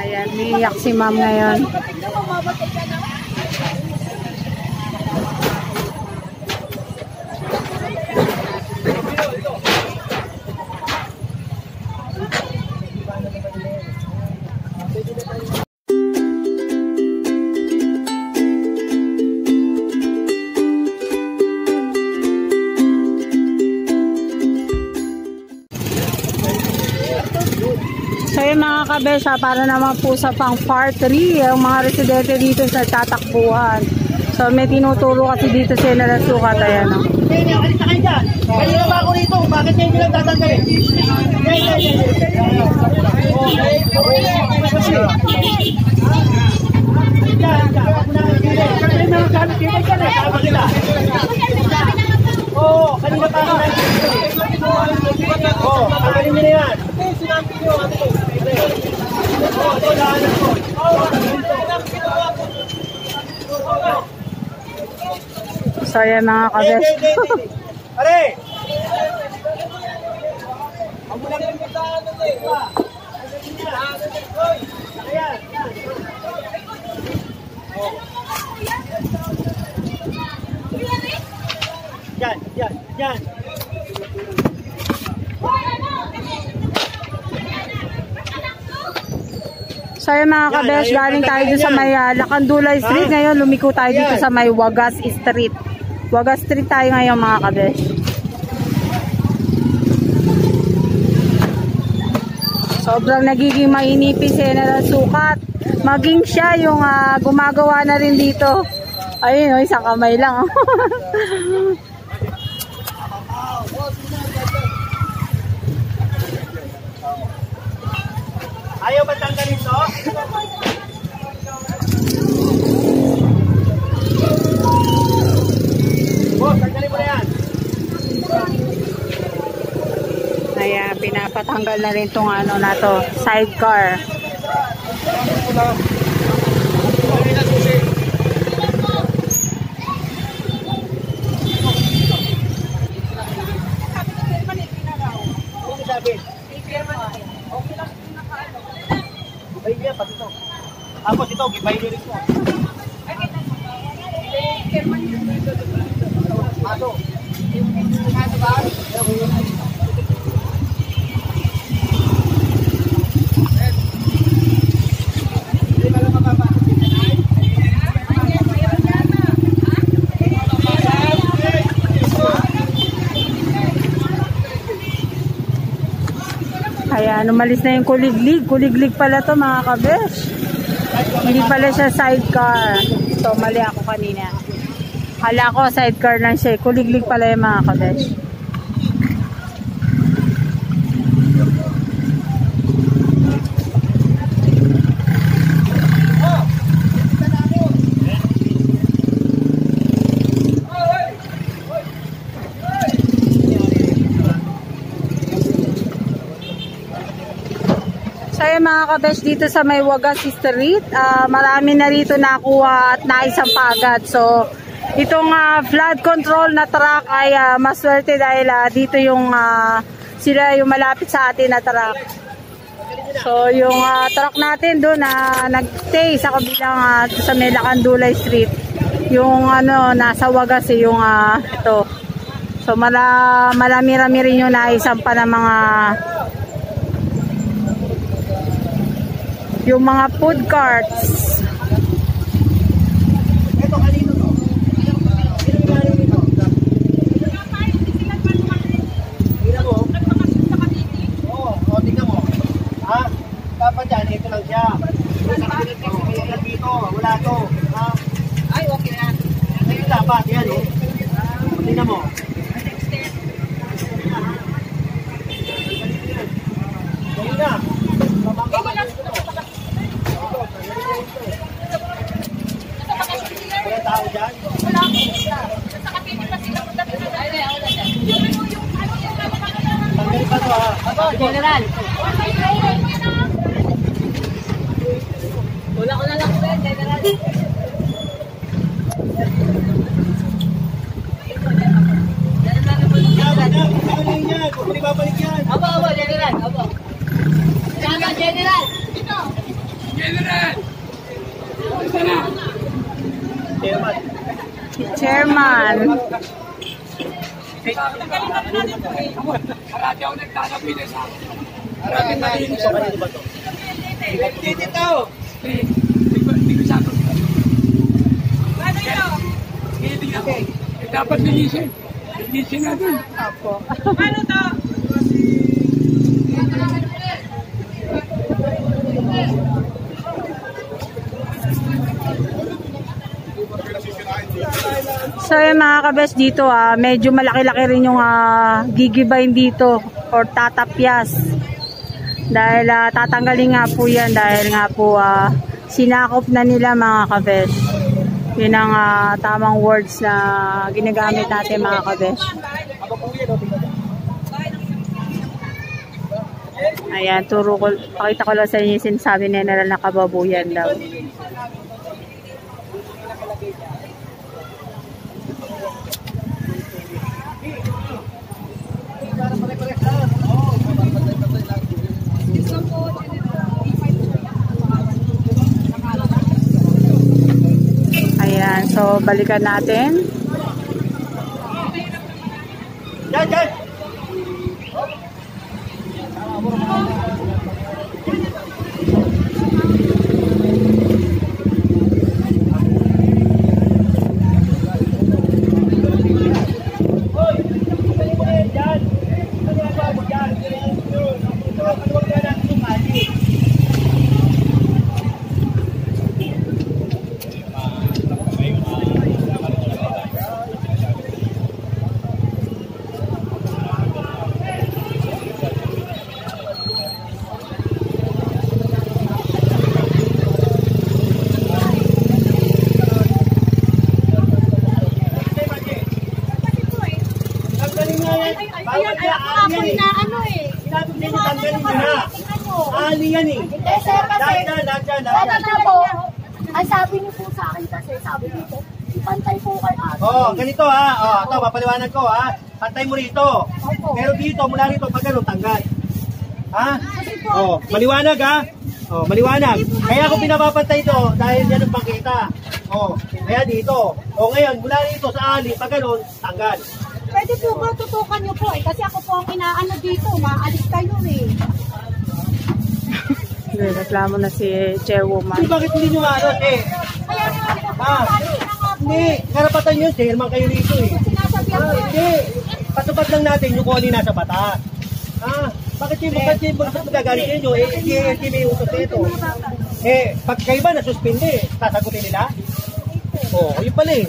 Ayan, niiyak si ma'am ngayon. Kabesha, para naman po sa pang part 3, yung mga residente dito sa tatakbuhan. So may tinuturo kasi dito sila na sukat, ayan o. Hindi, alis na kayo dyan. Kayo na ba ako rito? Bakit kayo hindi lang tatanggalin? Oo, kanina pa ako nakikita. Oo, Oo, ito yan mga Hindi, kabesha. hindi, hindi. Pare! Ang bulang yung kita, ano to eh. Pa. Hoy, ayan, ayan. Oh. Yan, yan, yan. So yun mga kabesh, galing tayo dun sa may uh, Lakandulay Street. Ngayon lumiko tayo dito sa may Wagas Street. Wagas Street tayo ngayon mga kabesh. Sobrang nagiging mainipis eh na sukat. Maging siya yung ah, gumagawa na rin dito. Ayun, oh, isang kamay lang. Ayaw ba tanggalin to? Boss, tanggalin mo na yan. Kaya pinapatanggal na rin tong ano na to, sidecar. Ano sabi? Ay, yeah, pati ito. Ito, gibay nyo rin ko. Aso. Kaya umalis na yung kuliglig. Kuliglig pala to mga kabesh. Hindi pala siya sidecar. So mali ako kanina. Hala ko sidecar lang siya. Kuliglig pala yung mga kabesh. So yun mga kabesh dito sa may Wagas Street, ah, marami na rito nakuha at naisang pagad. So itong ah, flood control na truck ay ah, maswerte dahil ah, dito yung ah, sila yung malapit sa atin na truck. So yung ah, truck natin doon na nagstay sa kabilang ah, sa may Lacandulay Street. Yung ano nasa Wagas eh, yung ah, ito. So mala, marami-rami rin yung naisampa ng mga yung mga food carts. Dapat dyan, ito lang dito. Wala to. Ay, okay na. Ngayon dapat, yan eh. Tingnan mo. Ngayon na. Pamangkaman ito. Wala tao dyan? Tanggalin pa to ha. Ako, General. Wala ko na lang po yan, General. Ano yun yan? Huwag mo na ibabalik yan. Abo, abo, General. Abo. Tama, Chairman. Chairman. Sa kanino ba to? Dito! Dapat linisin. Linisin natin. Apo. So yung mga kabes dito ah, medyo malaki-laki rin yung ah, gigibayin dito or tatapyas. Dahil ah, tatanggalin nga po yan dahil nga po ah, sinakop na nila mga kabes. Yun ang ah, tamang words na ginagamit natin mga kabes. Ayan, turo ko, pakita ko lang sa inyo yung sinasabi ni General na kababuyan daw. Ayan, so balikan natin. Yan, yan! Hoy! Ano mo yan dyan? Ano yung bago dyan? Ito, paluwag na natin yung kali. Tanggalin nga yan. Bawal Ayan, yan. ayan, ako Ali yan eh. na ano eh. Sinabi ko sa'yo, tanggalin mo na. Ali yan eh. Hindi, sir, kasi... Lahat yan, lahat yan, lahat Ano yan. na po? Ang sabi niyo po sa akin kasi, sabi dito, ipantay po kay ate. Oh, ganito ha. Oh, ito, papaliwanag ko ha. Pantay mo rito. Pero dito, mula rito, pag ganun, tanggal. Ha? Oh, maliwanag ha. Oh, maliwanag. Kaya ako pinapapantay ito dahil yan ang pangkita. Oh, kaya dito. Oh, ngayon, mula rito sa ali, pag ganun, tanggal. Pwede po ba tutukan niyo po eh? Kasi ako po ang inaano dito, maalis kayo eh. Reklamo na si chairwoman. Bakit hindi nyo ano, eh? Kaya Ah. Hindi, karapatan yun, chairman kayo rito eh. Ah, hindi. Patupad lang natin yung kung ano nasa batas. Ah, bakit yung bakit yung bakit magagalit ninyo? Eh, hindi, hindi may utos nito. Eh, pag kayo ba nasuspindi, sasagutin nila? Oo, oh, yun pala eh.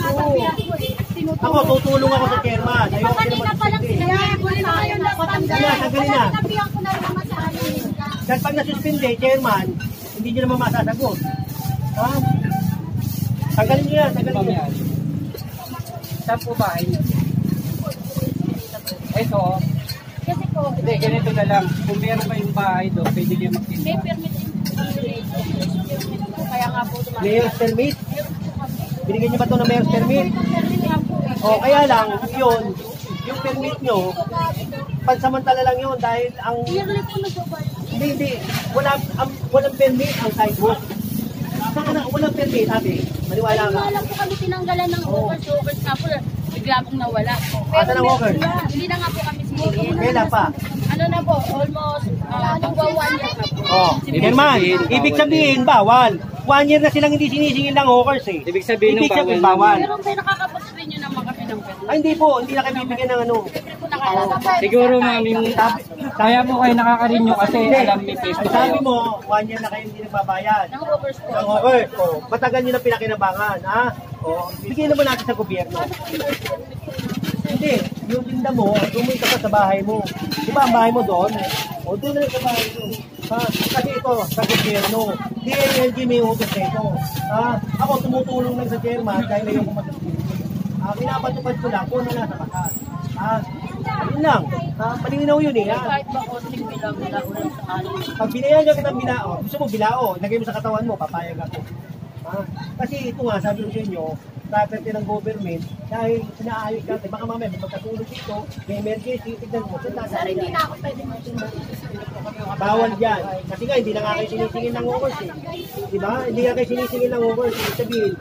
Kaya eh. Tinutulong. Ako, tutulong ako sa chairman. Ayoko kanina pa lang sila. Kayo Sige, tanggalin na. Dahil pag nasuspindi, chairman, hindi nyo naman masasagot. Ha? Tanggalin nyo yan, tanggalin nyo. Saan po niyo? Ito, Kasi po, hindi, ganito na lang. Kung meron kayong bahay doon, pwede kayo may magtinda. permit in po. Kaya nga po tumakas. Mayor's permit? Binigyan nyo ba ito ng mayor's permit? Permit po eh. O, kaya lang, yun, yung permit nyo, pansamantala lang yun dahil ang, Yearly po nag-buy. hindi, hindi, wala, ang, walang permit ang sidewalk. Walang permit, ate, maniwala ka. lang po kami tinanggalan ng overs. Overs nga po, bigla pong nawala. Asan ang overs? Hindi na nga po kami sinigil. Kailan pa? Ano na po, almost uh, magwa one year na po. Oh, Chairman, ibig sabihin, bawal. One year na silang hindi sinisingil ng hawkers eh. Ibig sabihin ng Ibig sabihin, bawal. bawal. Pero may nakakapag-spin nyo naman kami ng permit. Ay, hindi po, hindi na kayo bibigyan ng ano. Siguro ma'am, yung kaya po kayo nakakarinyo kasi alam ni Facebook Sabi mo, one year na kayo hindi nagbabayad. Ng overs po. Ng hawkers, oh, matagal nyo na pinakinabangan, ha? Oh, bigyan naman natin sa gobyerno. Hindi, yung tinda mo, tumuloy ka pa sa bahay mo. Di ba ang bahay mo doon? O doon na sa bahay mo. Ha? Kasi ito, sa gobyerno. DLLG may utos na ito. Ha? Ako tumutulong lang sa chairman dahil ayaw ko matutuloy. Ah, pinapatupad ko lang kung ano nasa batas. Ha? Yun lang. Ha? Malinaw yun eh. Ha? Kahit ba konting bilang nila ulit sa akin. Pag binayan ka kitang bilao, gusto mo bilao, lagay mo sa katawan mo, papayag ako. Kasi ito nga, sabi ko sa inyo, property ng government, dahil inaayos natin, baka mamaya may magkatulog dito, may emergency, tignan mo, Sir, hindi na ako pwede mag Bawal yan. Kasi nga, hindi na nga kayo sinisingil ng overs eh. Di ba? Hindi nga kayo sinisingil ng overs. Ibig sabihin,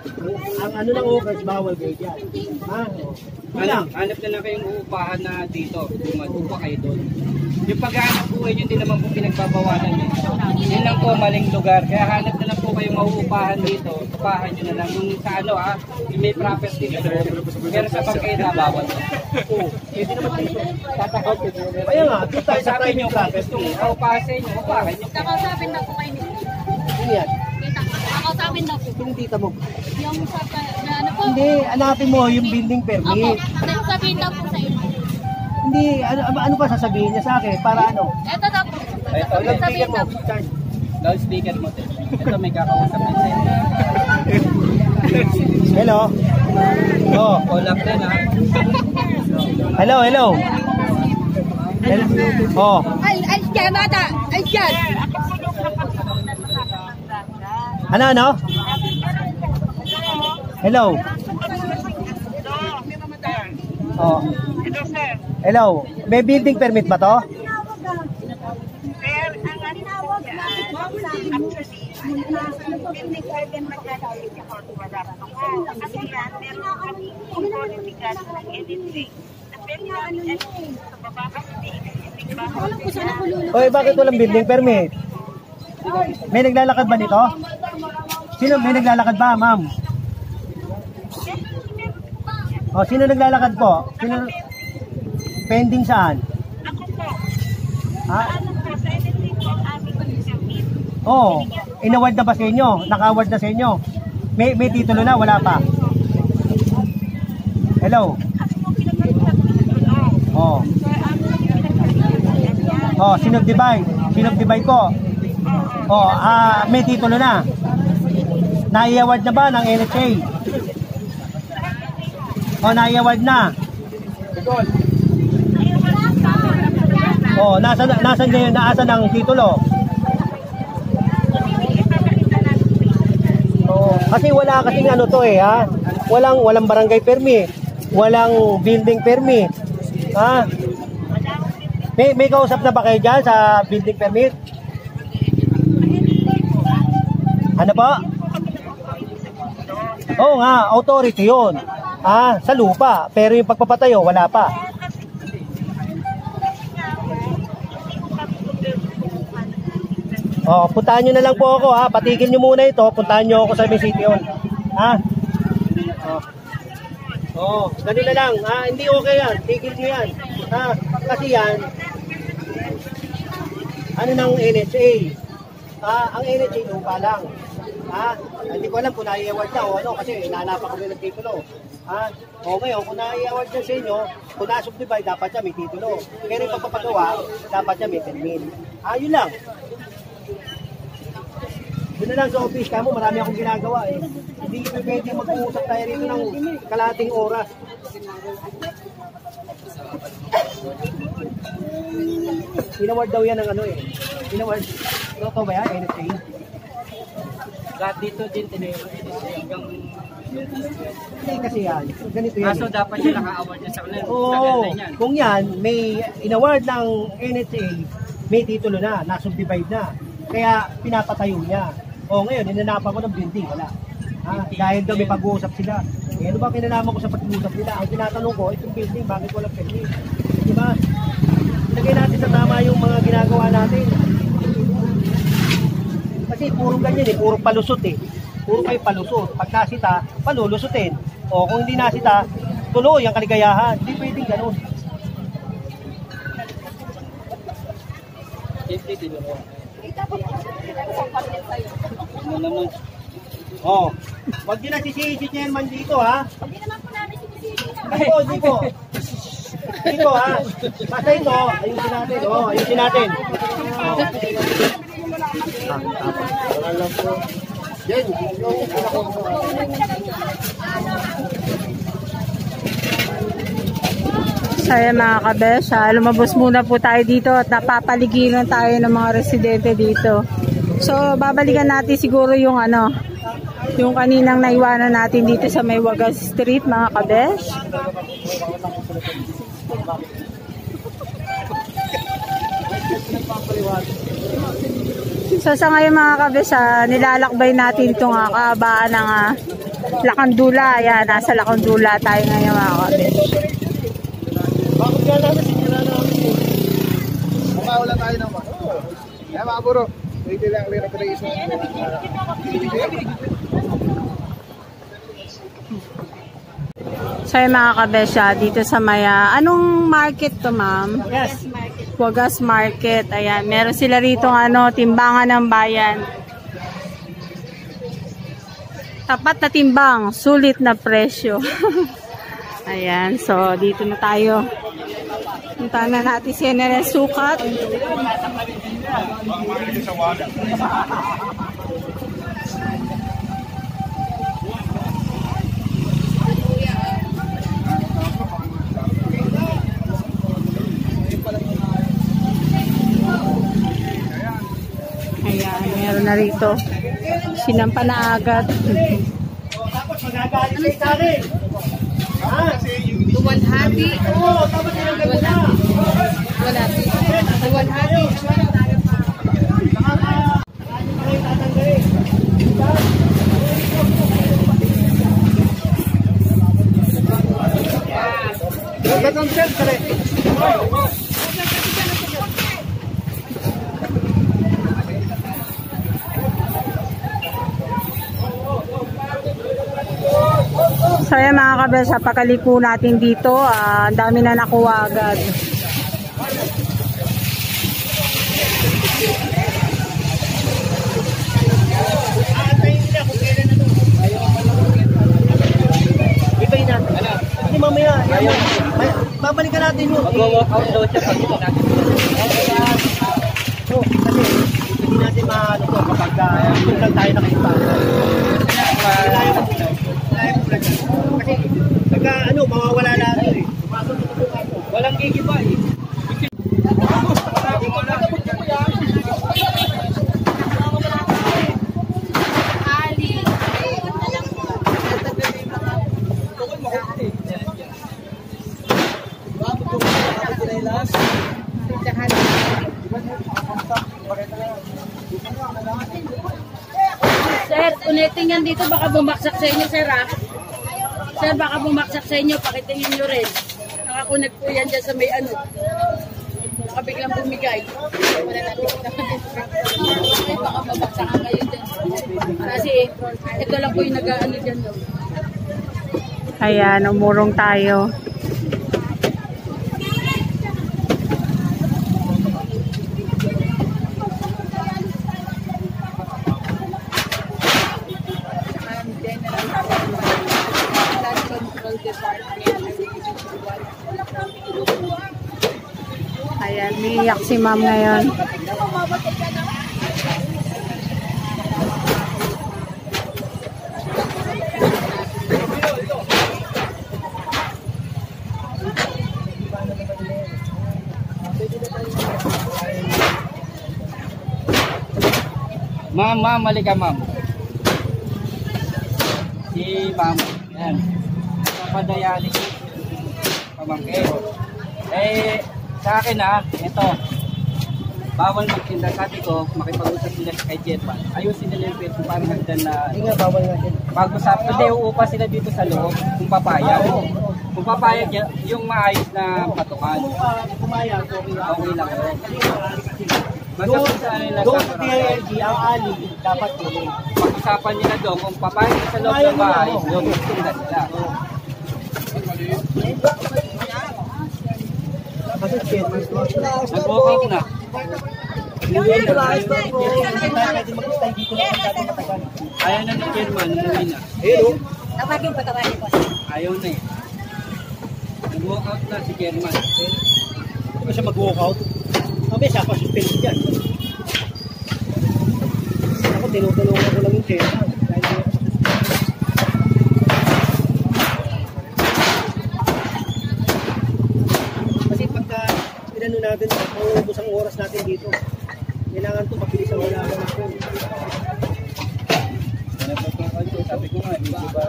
ang, ano ng overs, bawal grade yan. Ha? Yun lang. Hanap, na lang kayong uupahan na dito. Upa kayo doon. Yung paghahanap buhay nyo, hindi naman po pinagbabawalan yun. Yun lang po maling lugar. Kaya hanap na lang po kayong mauupahan dito. Upahan nyo na lang. Yung sa ano ha, yung may property dito. Pero sa pagkaita, bawal. Oo. Pwede naman dito. Tatakot. Kaya nga, doon tayo sa private nyo, kung property. gusto mo maupahan sa inyo, upahan nyo. Kakausapin na po kayo ni Ano yan? Tita. Kakausapin na po. Yung tita mo. Yung sa, na ano po? Hindi, hanapin mo yung building Opo, permit. sabihin na po sa inyo. Hindi, ano, ano ba sasabihin niya sa akin? Para ano? Eto na po. Ito, na mo, loudspeaker mo. Ito, may kakausap din sa inyo. Hello? Oh, Call up din ha. hello, hello. Hello? Oh, Ay, ay, dyan, bata. Ay, dyan. ano, ano? Hello? Oh. Hello, may building permit ba to? Oy, bakit walang building permit? May naglalakad ba nito? Sino may naglalakad ba, ma'am? Oh, sino naglalakad po? Sino pending saan? Ha? Oh, inaward na ba sa inyo? Naka-award na sa inyo? May may titulo na, wala pa. Hello. Oh. Oh, sinubdivide. Sinubdivide ko. Oh, ah, may titulo na. Nai-award na ba ng NHA? Oh, nai-award na. Oh, nasa nasa ngayon naasa ng titulo? Kasi wala kasing ano to eh ha. Walang walang barangay permit, walang building permit. Ha? May may kausap na ba kayo diyan sa building permit? Ano ba? Oo nga, authority 'yon. Ah, sa lupa, pero yung pagpapatayo wala pa. Oh, puntahan nyo na lang po ako ha. Patigil nyo muna ito. Puntahan nyo ako sa may City Hall. Ha? Oh. Oh, ganun na lang. Ha? Hindi okay yan. Tigil nyo yan. Ha? Kasi yan, ano ng NHA? Ah, ang NHA lupa lang. Ha? Hindi ko alam kung nai-award na o ano kasi inanapan ko rin ng titulo. Ha? O ngayon, kung nai-award na sa inyo, kung na-subdivide, dapat siya may titulo. Pero yung pagpapagawa, dapat siya may permit. Ah, yun lang. Doon na lang sa office ka mo, marami akong ginagawa eh. Hindi ko pwede mag-uusap tayo rito ng kalating oras. Inaward daw yan ng ano eh. Inaward. Totoo ba yan? NFA? Lahat dito din tiniro hanggang Hindi kasi yan. Ganito yan. Kaso dapat yung naka-award niya sa kanila. Oo. Kung yan, may inaward ng NHA, may titulo na, na-subdivide na. Kaya pinapatayo niya. O ngayon, ninanapan ko ng building, wala. Ha? Dahil daw may pag-uusap sila. Eh, ano ba kinalaman ko sa pag-uusap nila? Ang tinatanong ko, itong building, bakit walang permit? Di ba? Ilagay natin sa tama yung mga ginagawa natin. Kasi puro ganyan eh, puro palusot eh. Puro kayo palusot. Pag nasita, palulusutin. O kung hindi nasita, tuloy ang kaligayahan. Hindi pwedeng ganun. Siyempre, tinuro. Ano naman? Oh. Wag din na si si chairman dito ha. Hindi naman po namin sinisisi. Dito, dito. Dito ha. Basta ito, ayusin natin. Oh, ayusin natin. Oh. Ah, lang po. Yan, yung So ayan mga kabesh, ah, lumabas muna po tayo dito at napapaligiran tayo ng mga residente dito. So babalikan natin siguro yung ano, Yung kaninang naiwanan natin dito sa may Wagas Street, mga kabesh. So sa ngayon mga kabesh, ah, nilalakbay natin itong uh, kahabaan ng ah, Lakandula. Ayan, nasa Lakandula tayo ngayon mga kabesh. Nga namin sinira namin? Makawala tayo naman. Kaya mga buro, pwede lang lera pa rin isang. So yung mga kabesya, dito sa Maya, anong market to ma'am? Yes. Wagas Market. Ayan, meron sila rito ano, timbangan ng bayan. Tapat na timbang, sulit na presyo. Ayan, so dito na tayo. Punta na natin si General Sukat. Ayan, meron na rito. Sinampa na agad. Tapos magagalit sa. Ha? Tuwalhati. Oo, tapos tinanggal na. Wala. So mga kabesa, pakaliko natin dito. ah, ang dami na nakuha agad. Mamaya. Babalikan natin yun. Mag-walk out daw siya pag ito natin. Oo, kasi hindi natin maano to kapag uh, lang tayo nakita. Kailangan ko muna. Kailangan ko muna. Kasi pagka ano, mawawala lahat yun eh. Gigiba eh. Sir, ulitin yan dito. Baka bumaksak sa inyo, sir, ha? Sir, baka bumaksak sa inyo. Pakitingin nyo rin. Nakakunag po yan dyan sa may ano. Baka biglang bumigay. Wala natin. Ay, baka mabaksakan kayo dyan. Kasi, ito lang po yung nag-ano dyan. Ayan, umurong tayo. Ayan, umiiyak si ma'am ngayon. Ma'am, ma'am, halika ma'am. Si ma'am, yan. Papadayalis. Pamangkin. Eh, sa akin ah, ito. Bawal magtinda. Sabi ko, makipag-usap sila kay Jetman. Ayusin nila yung pwesto para hagdan na Hindi nga, bawal nga din. pag-usap. Hindi, uupa sila dito sa loob kung papayag. Kung papayag, yung maayos na patukan. Kung pumayag, okay lang. Okay lang yun. Basta Doon, kung saan nila doon sa sa DILG, ang ali, dapat yun. pag-usapan nila doon kung papayag sa loob ng bahay, doon magtinda sila. Kasi ko. Nag-walk out na. Ayaw na ni Chairman, umuwi na. Ayun o. Tawagin ko, tawagin ko. Ayaw na eh. Nag-walk out na si Chairman. Hindi ba siya mag-walk out? Sabi, siya pa suspend dyan. Ako, tinutulungan ko lang yung chairman. Dahil hindi ako suspend. Kasi pagka inano natin, mauubos ang oras natin dito. Kailangan to mabilis ang wala natin. Kasi sabi ko nga, di ba?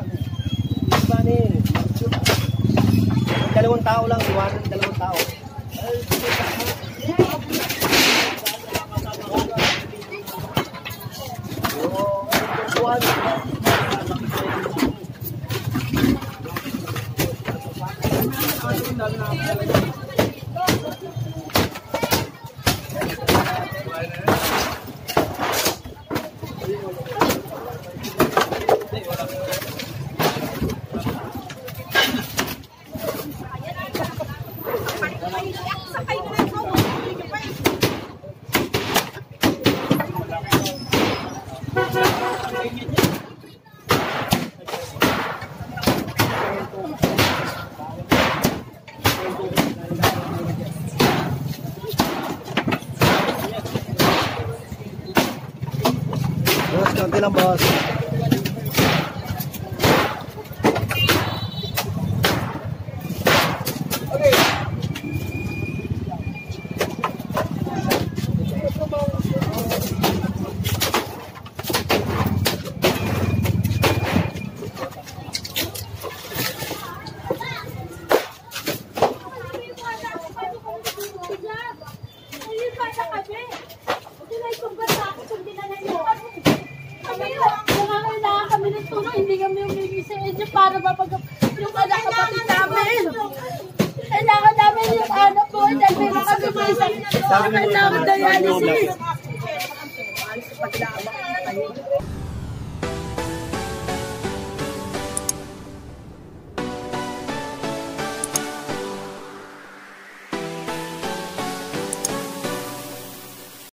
Diba ni? Dalawang tao lang, iwanan dalawang tao. Boss,